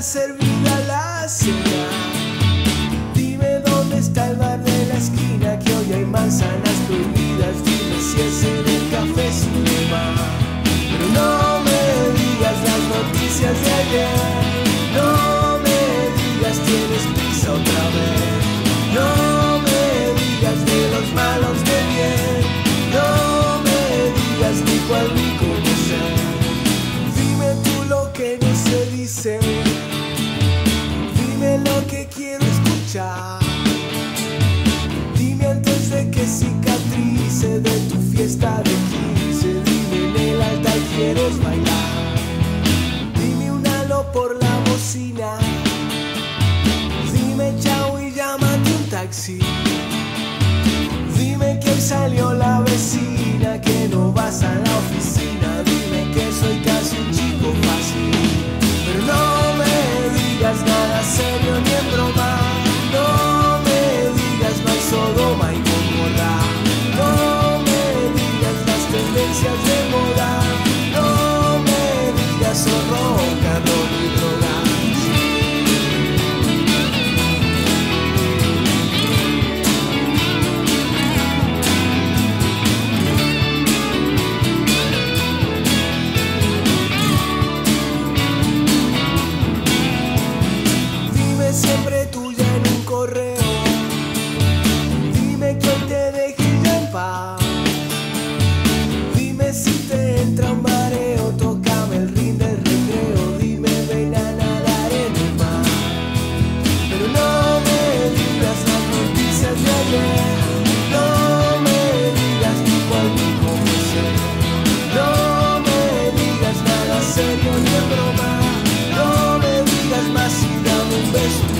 para servir a la ciudad. Dime dónde está el bar de la esquina que hoy hay manzanas prohibidas. Dime si es en el café Cinema. Pero no me digas las noticias de ayer. Dime antes de que cicatrice de tu fiesta de 15. Dime en el altar quieres bailar. Dime un halo por la bocina. no me digas más y dame un beso.